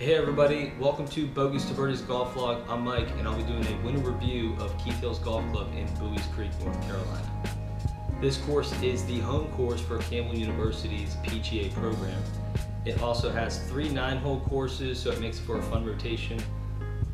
Hey everybody, welcome to Bogeys to Birdies Golf Vlog. I'm Mike and I'll be doing a winter review of Keith Hills Golf Club in Buies Creek, North Carolina. This course is the home course for Campbell University's PGA program. It also has three nine-hole courses, so it makes for a fun rotation.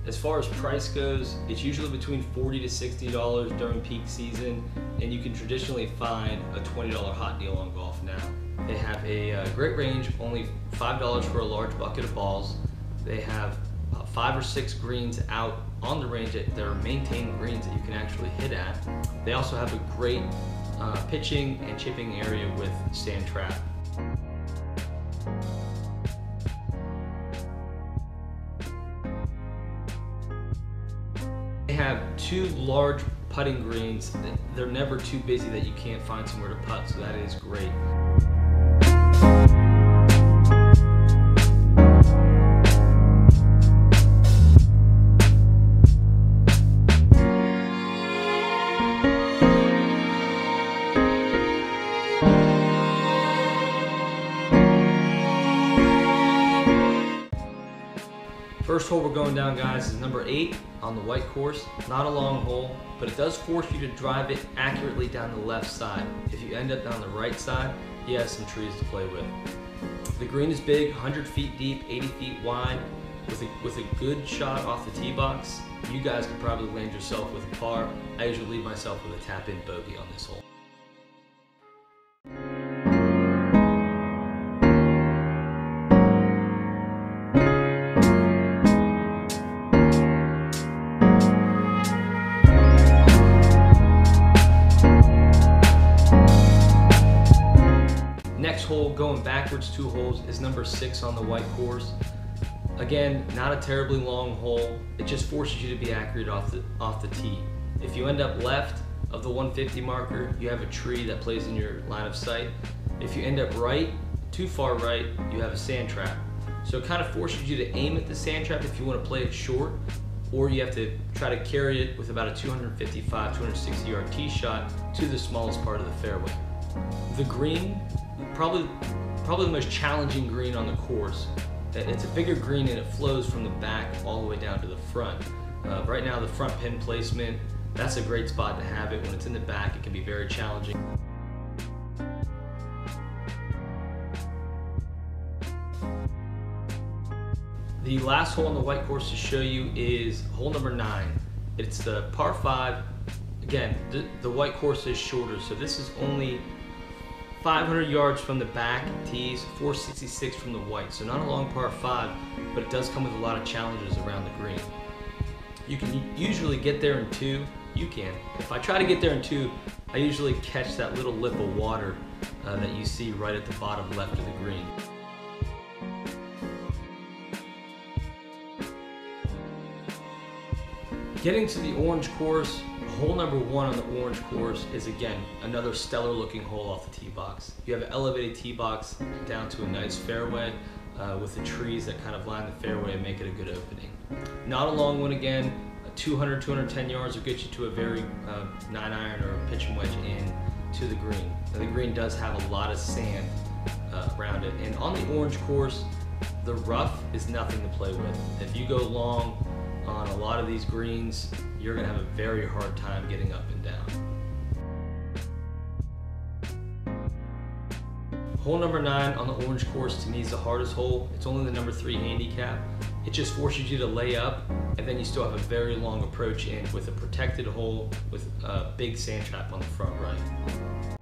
As far as price goes, it's usually between 40 to $60 during peak season, and you can traditionally find a $20 hot deal on golf now. They have a uh, great range, only $5 for a large bucket of balls, they have uh, five or six greens out on the range that are maintained greens that you can actually hit at. They also have a great uh, pitching and chipping area with sand trap. They have two large putting greens. They're never too busy that you can't find somewhere to putt, so that is great. First hole we're going down, guys, is number eight on the white course. Not a long hole, but it does force you to drive it accurately down the left side. If you end up down the right side, you have some trees to play with. The green is big, 100 feet deep, 80 feet wide. With a, with a good shot off the tee box, you guys could probably land yourself with a par. I usually leave myself with a tap-in bogey on this hole. Hole, going backwards two holes, is number six on the white course. Again, not a terribly long hole. It just forces you to be accurate off the, off the tee. If you end up left of the 150 marker, you have a tree that plays in your line of sight. If you end up right, too far right, you have a sand trap. So it kind of forces you to aim at the sand trap if you want to play it short, or you have to try to carry it with about a 255, 260 yard tee shot to the smallest part of the fairway. The green, probably, probably the most challenging green on the course. It's a bigger green and it flows from the back all the way down to the front. Uh, right now the front pin placement, that's a great spot to have it. When it's in the back, it can be very challenging. The last hole on the white course to show you is hole number nine. It's the par five. Again, the, the white course is shorter, so this is only 500 yards from the back tees, 466 from the white. So not a long par five, but it does come with a lot of challenges around the green. You can usually get there in two. You can. If I try to get there in two, I usually catch that little lip of water uh, that you see right at the bottom left of the green. Getting to the orange course, hole number one on the orange course is again another stellar looking hole off the tee box. You have an elevated tee box down to a nice fairway uh, with the trees that kind of line the fairway and make it a good opening. Not a long one again, 200, 210 yards will get you to a very uh, nine iron or pitching wedge in to the green. Now the green does have a lot of sand uh, around it. And on the orange course, the rough is nothing to play with. If you go long, on a lot of these greens, you're gonna have a very hard time getting up and down. Hole number nine on the orange course to me is the hardest hole. It's only the number three handicap. It just forces you to lay up and then you still have a very long approach in with a protected hole with a big sand trap on the front right.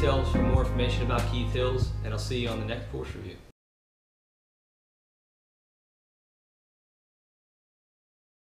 Details for more information about Keith Hills, and I'll see you on the next course review.